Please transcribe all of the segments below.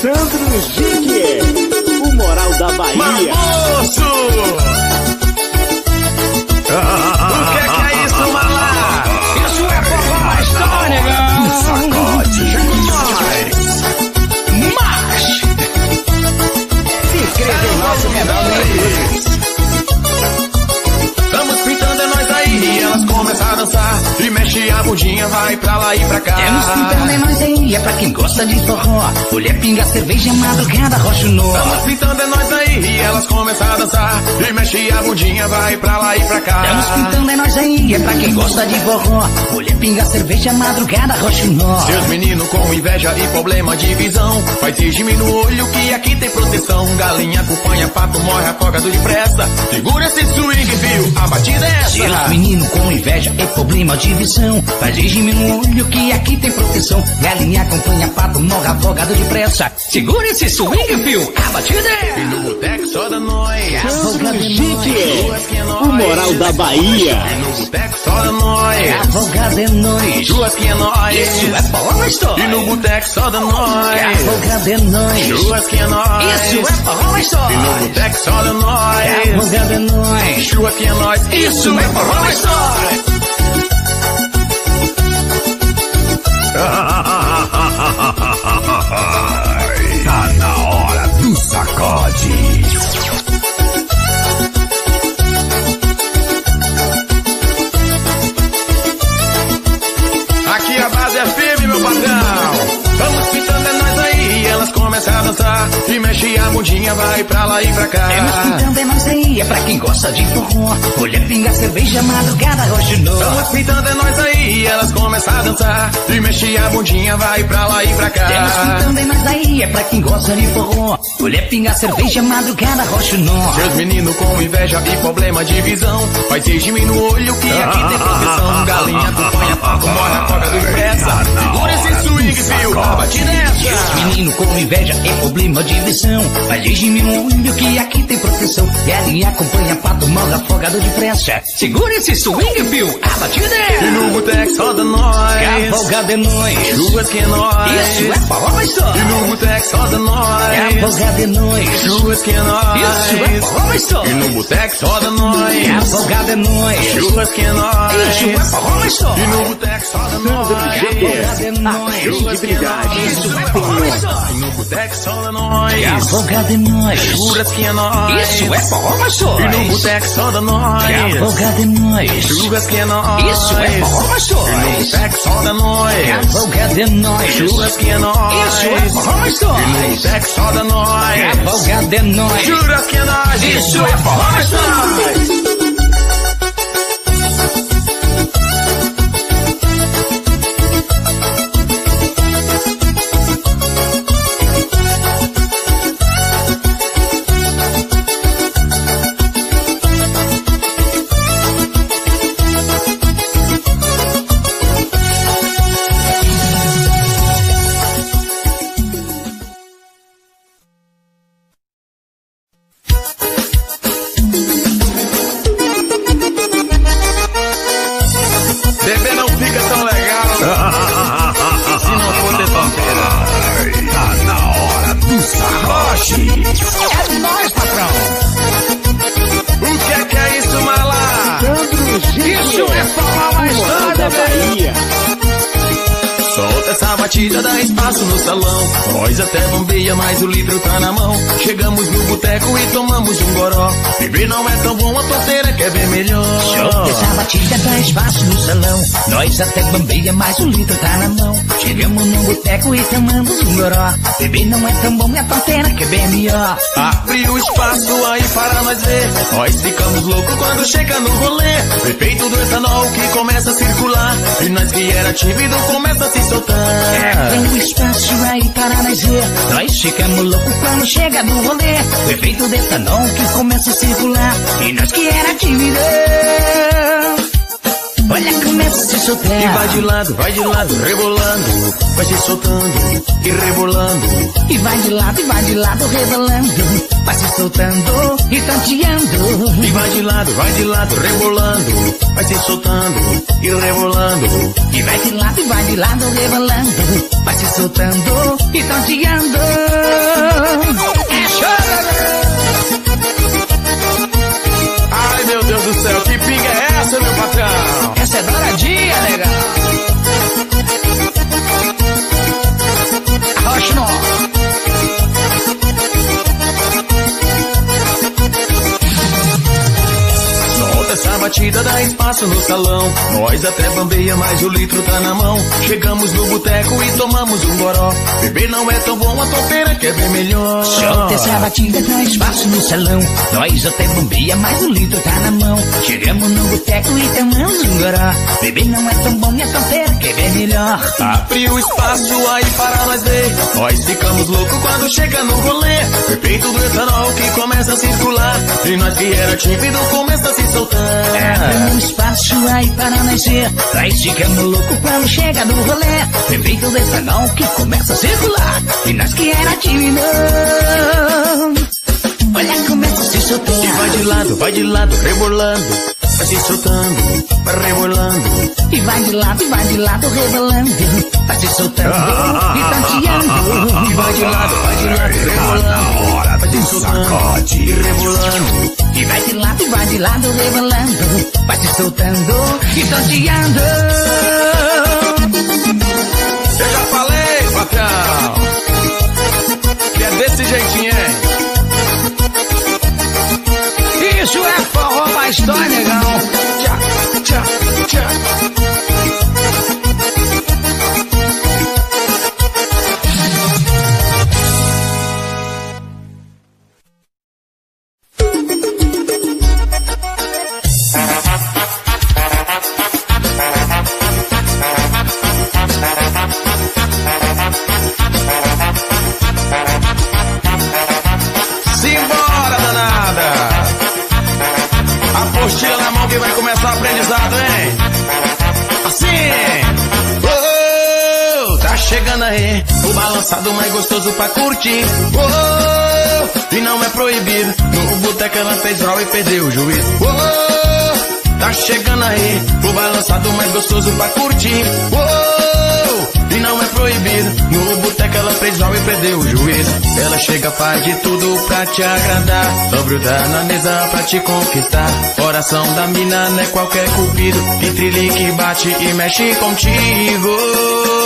Sandro Jique, o moral da Bahia. Mamoço! O que é, que é isso, malá? Isso é mais tá, negão. Sacode Mas, se inscreva em nosso canal no YouTube. Estamos pintando é nós aí, elas começam a dançar E mexe a bundinha, vai pra lá e pra cá Temos pintando é nós aí, é pra quem gosta de forró. Mulher pinga, cerveja, madrugada, rocha no. Estamos pintando é nós aí, elas começam a dançar E mexe a bundinha, vai pra lá e pra cá Estamos pintando é nós aí, é pra quem gosta de forró. Mulher pinga, cerveja, madrugada, rocha no. Seus meninos com inveja e problema de visão Faz regime no olho que aqui tem proteção Galinha acompanha, pato morre afogado de pressa Segura esse swing, viu? A batida é essa meninos com inveja é problema de visão, faz regime no olho que aqui tem proteção. Galinha acompanha pato, morre afogado depressa. Segura esse swing, fio, a batida é... no boteco só da nós Sandro Jique, o moral da Bahia. No boteco só da nós Afogado é nós. Que é nós Isso é forró na E história. no boteco só da nós Afogado é nós. Que é nós Isso é forró na E história. no boteco só da nós Afogado é nós. Que é nós Isso é forró na história. Tá a dançar. E mexe a bundinha, vai pra lá e pra cá. Temos pintando é nós aí, é pra quem gosta de forró. Mulher pinga, cerveja, madrugada, rocha no. Vamos pintando é nós aí, elas começam a dançar. E mexe a bundinha, vai pra lá e pra cá. pintando é nós aí, é pra quem gosta de forró. Mulher pinga, cerveja, madrugada, rocha no. Seus meninos com inveja e problema de visão Faz regime no olho que aqui tem proteção Galinha acompanha pato, morre a cobra do pressa Segura esse swing, fio, a batida é essa Menino com inveja é problema de visão. Faz regime no olho que aqui tem proteção. Galinha acompanha pato, morre afogado depressa. Segura esse swing, fio, a batida E é... no boteco só da nós Cavalgada é nós. Duas que é nós Isso é forró na E no só da nós. É nós. Duas que é nós. Isso é na E no boteco só da nós. É nós. Duas que é nós. Isso é na E no boteco só da nós. Cavalgada é nós. credibilidade. Isso é na história. E no boteco só da nós. É nós. Juras que é nós. Isso é na E no boteco só da nós. É nós. Juras que é nós. Isso é na E no boteco só da nós. É nós. Juras que é nós. Isso é forró E no história. boteco só da nós Cavalgada é nós. Juras que é nós Isso é forró na na mão. Chegamos boteco e tomamos um goró. Beber não é tão bom, a tonteira quer ver melhor. Solta essa batida, dá espaço no salão. Nós até bambeia, mas o litro tá na mão. Chegamos no boteco e tomamos um goró. Beber não é tão bom, é tonteira que é bem melhor. Abre o espaço aí para nós ver. Nós ficamos loucos quando chega no rolê. Efeito do etanol que começa a circular. E nós que era tímido começa a se soltar. Tem um espaço aí para nós ver. Nós ficamos loucos quando chega no rolê. O efeito de etanol que começa a circular. E nós que era tímido. Olha, começa a se soltar. E vai de lado, vai de lado, rebolando. Vai se soltando e rebolando. E vai de lado, e vai de lado, rebolando. Vai se soltando e tanteando. E vai de lado, vai de lado, rebolando. Vai se soltando e rebolando. E vai de lado, e vai de lado, rebolando. Vai se soltando e tonteando. É chororô. Espaço no salão. Nós até bambeia, mas o litro tá na mão. Chegamos no boteco e tomamos um goró. Beber não é tão bom, a topeira que é bem melhor. Solta essa batida dá espaço no salão. Nós até bambeia, mas o litro tá na mão. Chegamos no boteco e tomamos um goró. Beber não é tão bom, a topeira que é bem melhor. Abre o espaço aí para nós ver. Nós ficamos loucos quando chega no rolê. Efeito do etanol que começa a circular. E nós que era tímido começa a se soltar. Abre um espaço aí para nascer. Nós ficamos loucos quando chega no rolê. Efeito do etanol que começa a circular. E nós que era tímido. Olha, começa a se soltar. E vai de lado, vai de lado, rebolando. Vai se soltando, vai rebolando. E vai de lado, vai de lado, rebolando. Vai se soltando e tanteando. E vai de lado, vai de lado, rebolando. Vai se soltando e rebolando. E vai de lado, vai de lado, rebolando. Vai se soltando e tanteando. Eu já falei, patrão. Que é desse jeitinho, hein? Isso é forró mais dói, negão. Tchá, tchá, tchá. O balançado mais gostoso pra curtir. Oh, e não é proibido. No boteco ela fez draw e perdeu o juiz. Oh, tá chegando aí o balançado mais gostoso pra curtir. Oh, e não é proibido. No boteco ela fez mal e perdeu o juízo. Ela chega, faz de tudo pra te agradar. Só na mesa pra te conquistar. Coração da mina não é qualquer cupido. Que trilique bate e mexe contigo.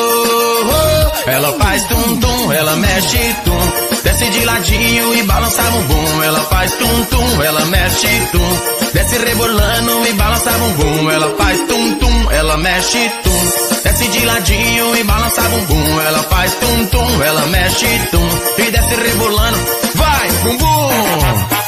Ela faz tum-tum, ela mexe tum. Desce de ladinho e balança bumbum. Ela faz tum-tum, ela mexe tum. Desce rebolando e balança bumbum. Ela faz tum-tum, ela mexe tum. Desce de ladinho e balança bumbum. Ela faz tum-tum, ela mexe tum. E desce rebolando, vai bumbum.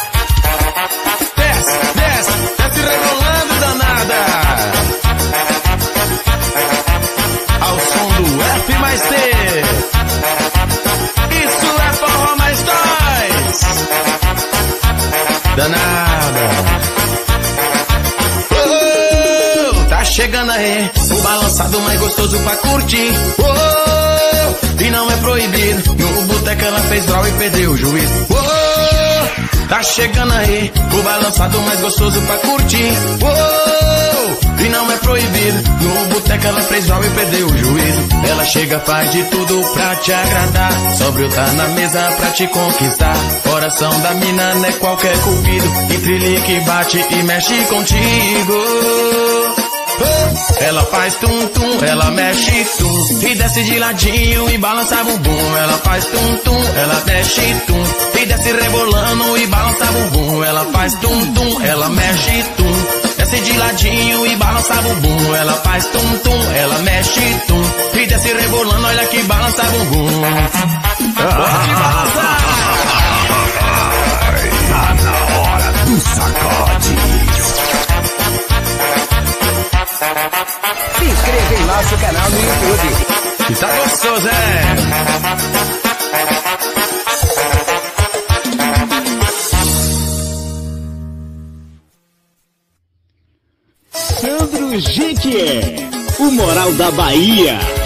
Gostoso pra curtir. Oh, e não é proibido. No boteco ela fez draw e perdeu o juiz. Oh, tá chegando aí o balançado mais gostoso pra curtir. Oh, e não é proibido. No boteco ela fez draw e perdeu o juízo. Ela chega, faz de tudo pra te agradar. Sóbrio tá na mesa pra te conquistar. Coração da mina não é qualquer cupido. E trilique bate e mexe contigo. Ela faz tum-tum, ela mexe tum. E desce de ladinho e balança bumbum. Ela faz tum-tum, ela mexe tum. E desce rebolando e balança bumbum. Ela faz tum-tum, ela mexe tum. Desce de ladinho e balança bumbum. Ela faz tum-tum, ela mexe tum. E desce rebolando, olha que balança bumbum. Pode balançar! Tá na hora do sacode. Inscreva em nosso canal no YouTube. E tá gostoso, é? Sandro Jequié, o moral da Bahia.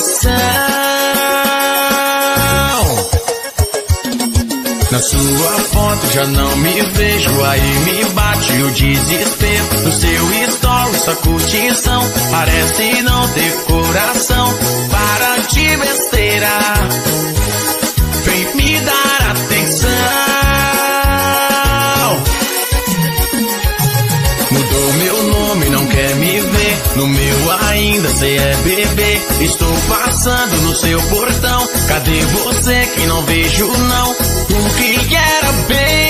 Coração. Na sua foto já não me vejo, aí me bate o desespero. No seu story só curtição, parece não ter coração. Para de besteira, vem me dar atenção. Mudou meu nome, não quer me ver. No meu ainda cê é bebê. Estou passando no seu portão. Cadê você que não vejo não? O que era bem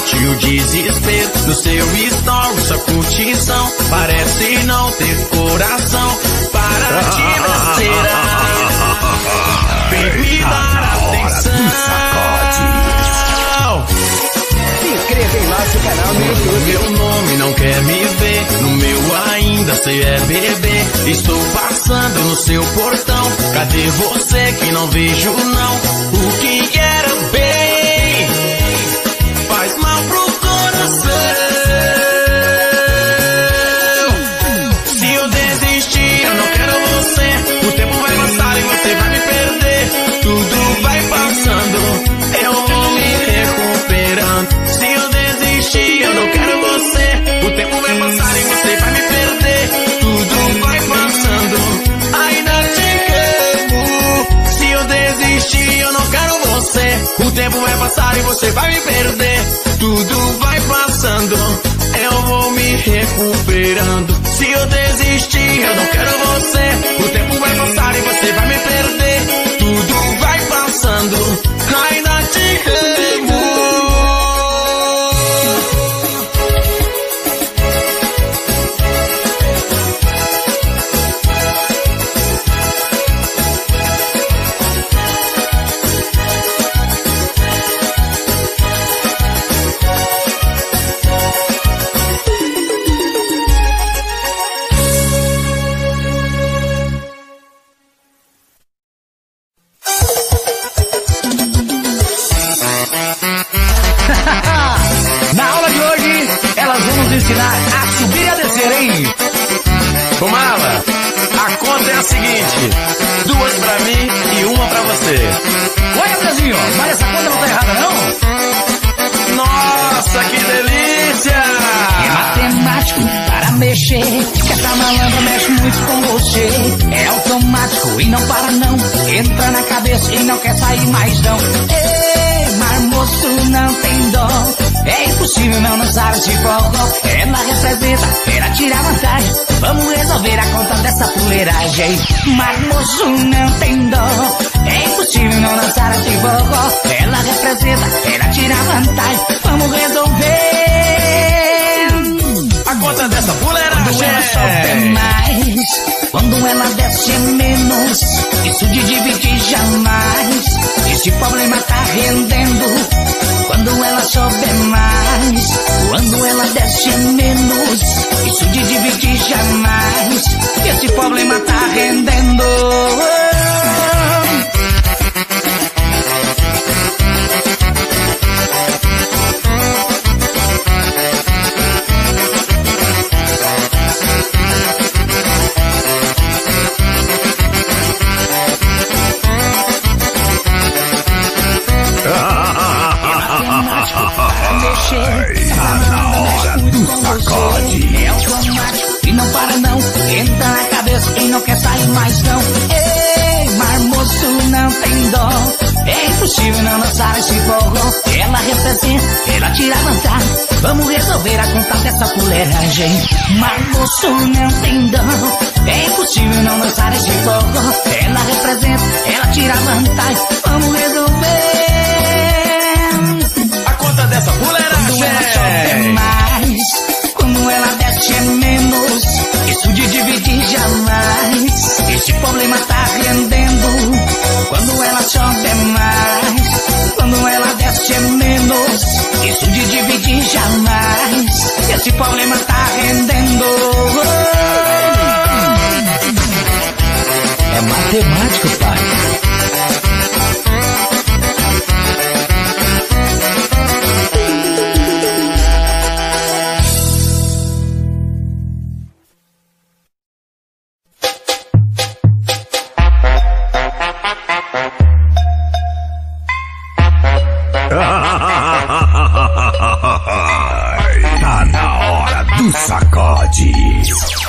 bate o desespero. No seu story só curtição, parece não ter coração. Para de besteira, vem me dar atenção. Se inscreva em nosso canal no YouTube. meu nome não quer me ver, no meu ainda cê é bebê. Estou passando no seu portão, cadê você que não vejo não? O que era bem O tempo vai passar e você vai me perder. Tudo vai passando, eu vou me recuperando. Se eu desistir, eu não quero você. O tempo vai passar e você vai me perder. Quando ela desce menos. Isso de dividir jamais. Esse problema tá rendendo. Quando ela sobe mais, quando ela desce menos. Isso de dividir jamais. Esse problema tá rendendo. Ela tira vantagem. Vamos resolver a conta dessa fuleiragem. Marmoço não tem dó. É impossível não lançar esse fogo. Ela representa, ela tira vantagem. Vamos resolver. A conta dessa fuleiragem. Quando ela sobe mais, quando ela desce é menos. Isso de dividir jamais. Esse problema tá rendendo. Quando ela sobe é mais, menos. Isso de dividir jamais. Esse problema tá rendendo. É matemático, pai. Sacode.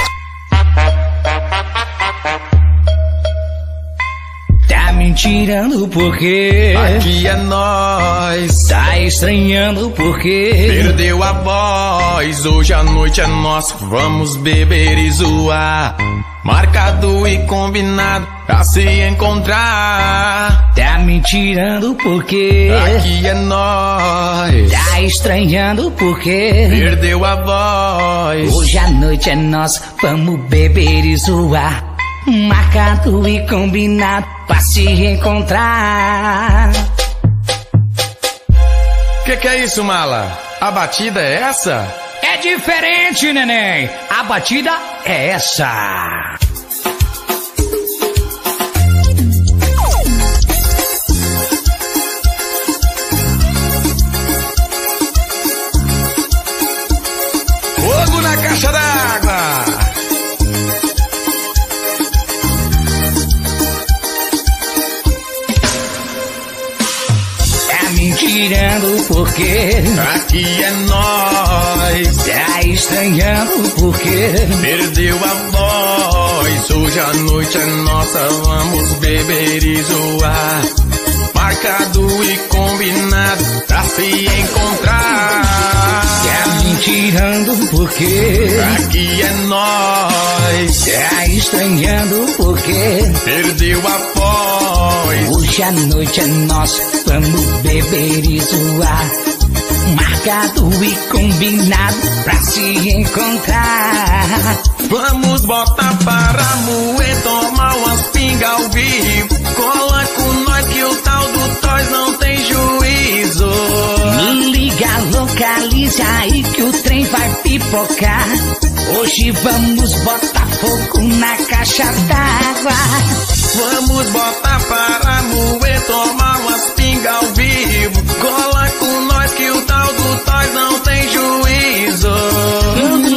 Tirando por quê? Aqui é nós. Tá estranhando por quê? Perdeu a voz, hoje a noite é nossa, vamos beber e zoar. Marcado e combinado pra se encontrar. Tá me tirando por quê? Aqui é nós. Tá estranhando por quê? Perdeu a voz. Hoje a noite é nossa, vamos beber e zoar. Marcado e combinado pra se encontrar. Que que é isso, mala? A batida é essa? É diferente, neném. A batida é essa. Fogo na caixa d'água. Me tirando por quê? Aqui é nós. Tá estranhando por quê? Perdeu a voz, hoje a noite é nossa, vamos beber e zoar. Marcado e combinado pra se encontrar. Tá me tirando por quê? Aqui é nós, Tá estranhando por quê? perdeu a voz. Hoje a noite é nossa, vamos beber e zoar. Marcado e combinado pra se encontrar. Vamos botar para moer, tomar umas pingas ao vivo. Cola com nós que o tal do Toys não tem juízo. Liga, localiza aí que o trem vai pipocar. Hoje vamos botar fogo na caixa d'água. Vamos botar para moer, tomar umas pingas ao vivo. Cola com nós que o tal do Toys não tem juízo.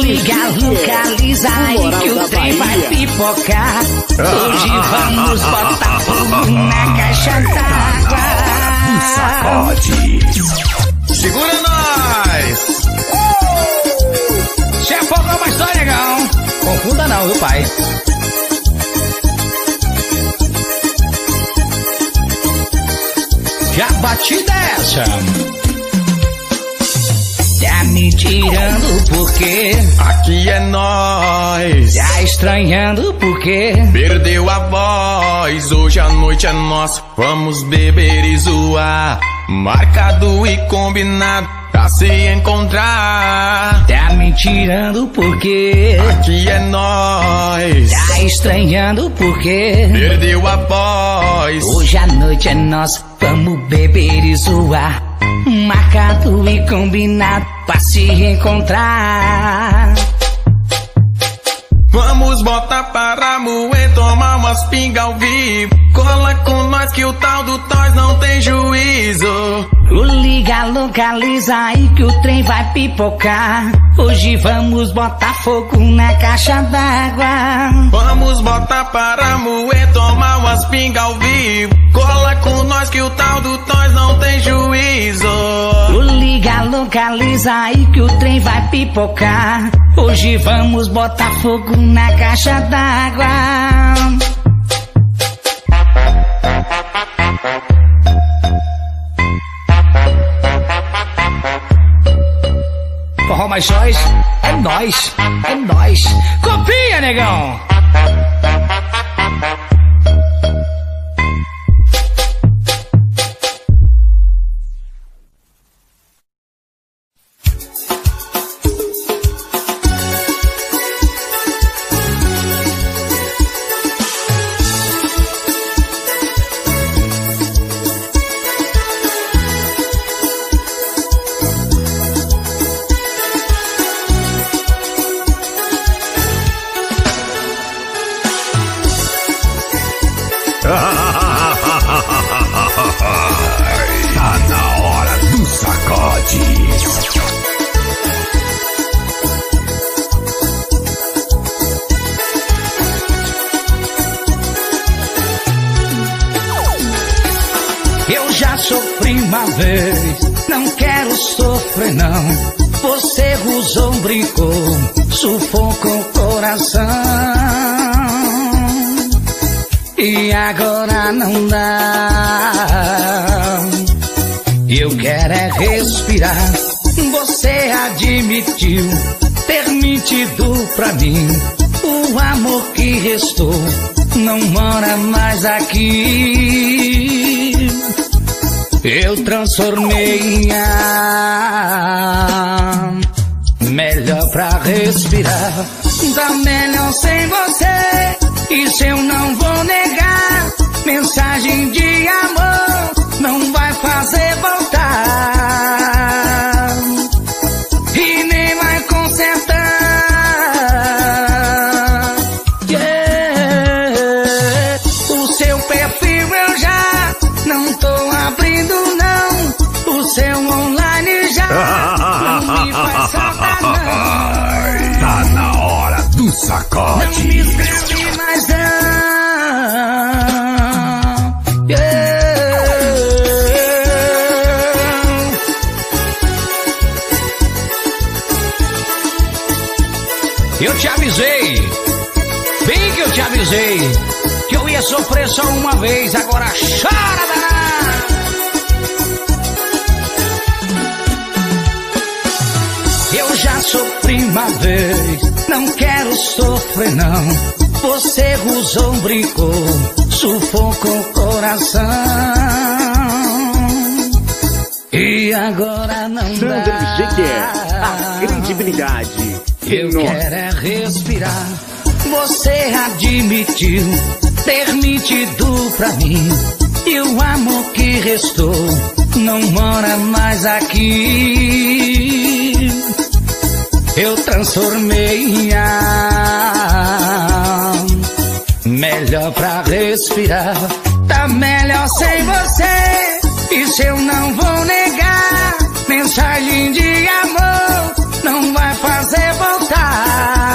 Liga, localiza aí que o trem vai pipocar. Hoje vamos botar fogo na caixa d'água. Sacode. Segura nós! Se é fogo é uma história legal. Confunda não, viu pai? Já bati dessa. Tá me tirando por quê? Aqui é nós. Tá estranhando por quê? Perdeu a voz, hoje a noite é nossa, vamos beber e zoar. Marcado e combinado pra se encontrar. Tá me tirando porque Aqui é nós. tá estranhando porque Perdeu a voz. hoje a noite é nossa. Vamos beber e zoar. Marcado e combinado pra se encontrar. Vamos botar para moer, tomar umas pinga ao vivo. Cola com nós que o tal do Toys não tem juízo. O liga, localiza aí que o trem vai pipocar. Hoje vamos botar fogo na caixa d'água. Vamos botar para moer, tomar umas pinga ao vivo. Cola com nós que o tal do Toys não tem juízo. O liga, localiza aí que o trem vai pipocar. Hoje vamos botar fogo na caixa d'água. Sóis, é nós, é nós. Copia, negão! E agora não dá. Eu quero é respirar. Você admitiu ter mentido pra mim. O amor que restou não mora mais aqui. Eu transformei em ar melhor pra respirar. Tá melhor sem você. Isso eu não vou negar. Mensagem de amor não vai fazer voltar. E nem vai consertar. Yeah. O seu perfil eu já não tô abrindo não. O seu online já não me faz falta não. Tá na hora do sacode. Avisei, que eu ia sofrer só uma vez, agora chora danado. Eu já sofri uma vez, não quero sofrer não. Você usou, brincou, sufocou o coração. E agora não Sander dá. Jequié, a credibilidade. Eu Nossa. quero é respirar. Você admitiu ter mentido pra mim. E o amor que restou não mora mais aqui. Eu transformei ar. Melhor pra respirar. Tá melhor sem você. Isso eu não vou negar. Mensagem de amor não vai fazer voltar.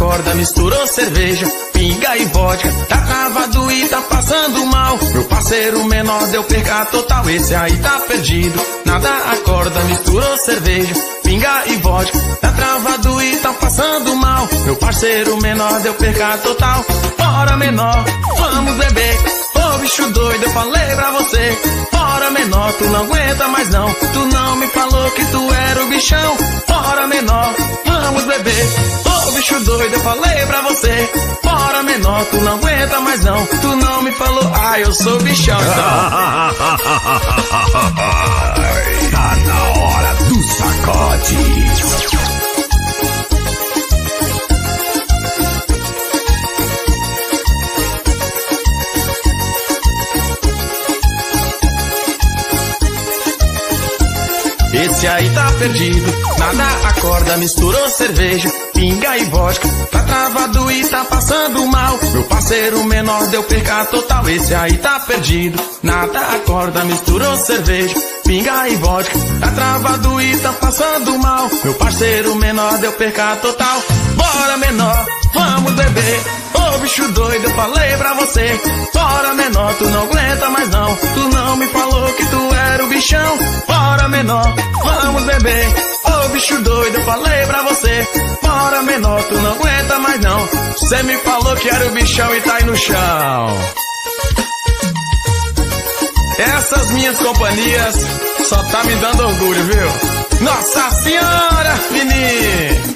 Acorda, misturou cerveja, pinga e vodka, tá travado e tá passando mal. Meu parceiro menor deu perca total, esse aí tá perdido, nada acorda, misturou cerveja, pinga e vodka, tá travado e tá passando mal. Meu parceiro menor deu perca total, bora menor, vamos beber. Ô bicho doido, eu falei pra você, bora menor, tu não aguenta mais não. Tu não me falou que tu era o bichão, bora menor, vamos beber. Ô bicho doido, eu falei pra você, bora menor, tu não aguenta mais não. Tu não me falou, ah, eu sou bichão então. Tá na hora do sacode. Esse aí tá perdido, nada acorda, misturou cerveja, pinga e vodka, tá travado e tá passando mal. Meu parceiro menor deu perca total, esse aí tá perdido, nada acorda, misturou cerveja, pinga e vodka, tá travado e tá passando mal. Meu parceiro menor deu perca total, bora menor, vamos beber. Bicho doido, eu falei pra você, bora menor, tu não aguenta mais não. Tu não me falou que tu era o bichão, bora menor, vamos beber. Ô bicho doido, eu falei pra você, bora menor, tu não aguenta mais não. Cê me falou que era o bichão e tá aí no chão. Essas minhas companhias só tá me dando orgulho, viu? Nossa senhora, menino!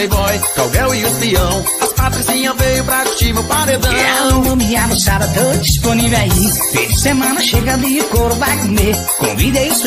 Convidei os playboy, Calguel e curtir meu paredão. Alô, minha moçada, tô disponível aí. Fim de semana chegando e o couro vai comer. Convidei os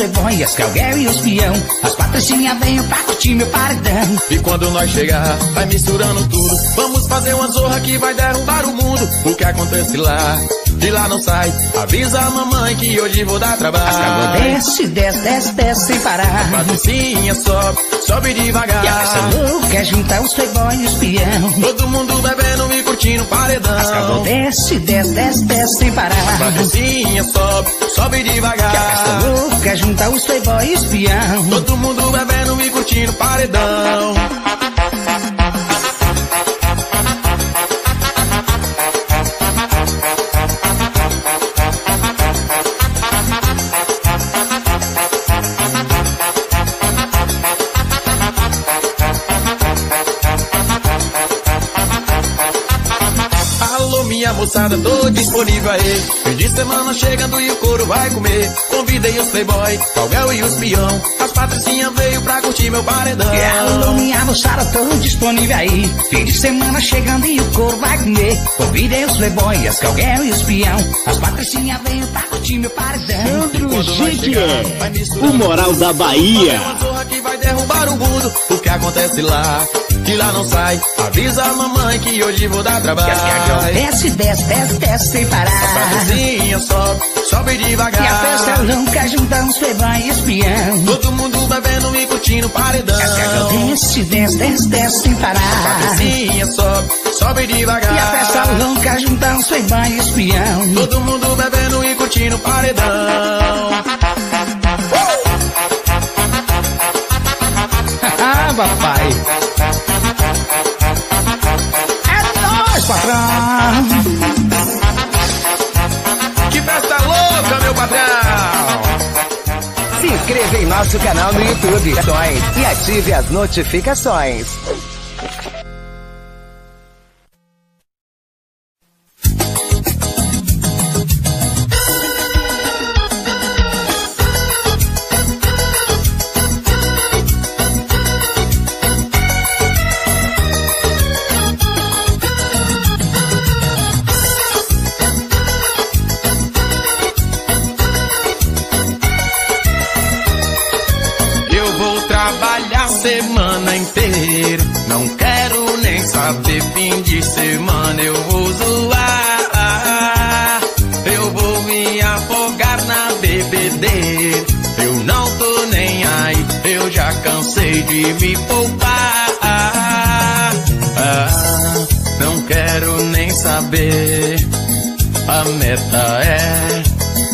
as calguel e os peão. As patricinhas venham pra curtir meu paredão. E quando nós chegar, vai misturando tudo. Vamos fazer uma zorra que vai derrubar o mundo. O que acontece lá? De lá não sai. Avisa a mamãe que hoje vou dar trabalho. Acabou, desce, desce, desce, desce sem parar. Patricinha sobe, sobe devagar. E a louca é juntar os playboy e os peão. Todo mundo bebendo curtindo paredão. Acabou, desce, desce, desce, desce sem parar. Patricinha sobe, sobe Que a festa devagar. louca juntar os playboy e os peão. Todo mundo bebendo e curtindo paredão. Moçada, tô disponível aí. Fim de semana chegando e o couro vai comer. Convidei os playboy, Calguel e os peão. As patricinhas veio pra curtir meu paredão. E alô, minha moçada, tô disponível aí. Fim de semana chegando e o couro vai comer. Convidei os playboy, as calguel e os peão. As patricinhas venham pra curtir meu paredão. Sandro misturando o moral da Bahia. uma zorra que vai derrubar o mundo. O que acontece lá? Que lá não sai. Avisa a mamãe que hoje vou dar trabalho. Desce, desce, desce, desce sem parar. Patricinha sobe, sobe devagar. E a festa louca junta os playboy e os peão. Todo mundo bebendo e curtindo paredão. Desce, desce, desce, desce sem parar. Patricinha sobe, sobe devagar. E a festa louca junta os playboy e os peão. Todo mundo bebendo e curtindo paredão. Ah, papai. Nóis, patrão. Que festa louca, meu patrão! Se inscreva em nosso canal no YouTube e ative as notificações. Me poupar. Ah, não quero nem saber. A meta é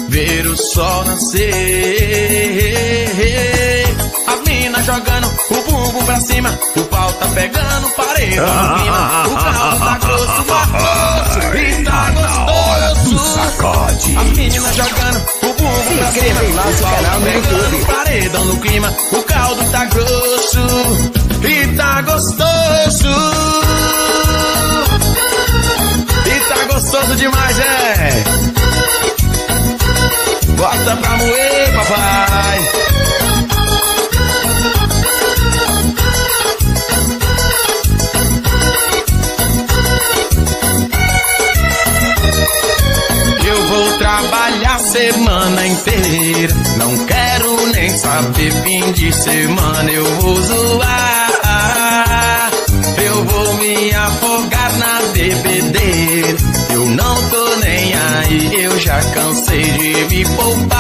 ver o sol nascer. As minas jogando o bumbum pra cima, o pau tá pegando parede clima. O caldo tá grosso, marroso e tá gostoso. Sacode. As meninas jogando pra inscreva em nosso canal no YouTube. paredão no clima. O caldo tá grosso e tá gostoso. E tá gostoso demais, é. Bota pra moer, papai. semana inteira. Não quero nem saber, fim de semana eu vou zoar. Eu vou me afogar na bebedeira. Eu não tô nem aí, eu já cansei de me poupar.